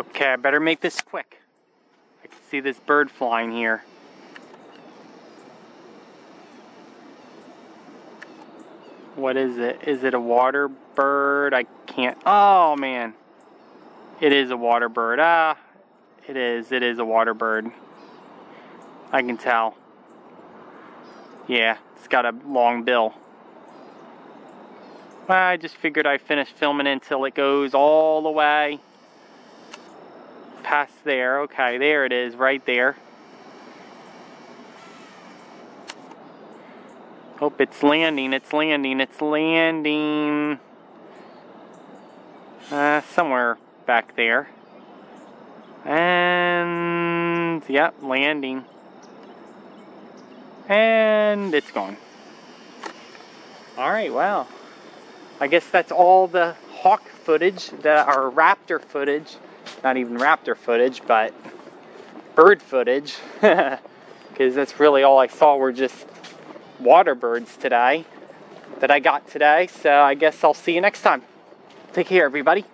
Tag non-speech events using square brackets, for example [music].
Okay, I better make this quick. I can see this bird flying here. What is it? Is it a water bird? I can't. Oh, man. It is a water bird. Ah, it is. It is a water bird. I can tell. Yeah, it's got a long bill. I just figured I'd finish filming until it goes all the way past there. Okay, there it is, right there. Hope it's landing, it's landing, it's landing. Uh, somewhere back there. And, yep, landing. And it's gone. Alright, well. I guess that's all the hawk footage, the, or raptor footage. Not even raptor footage, but bird footage. [laughs] Because that's really all I saw were just water birds today that I got today. So I guess I'll see you next time. Take care, everybody.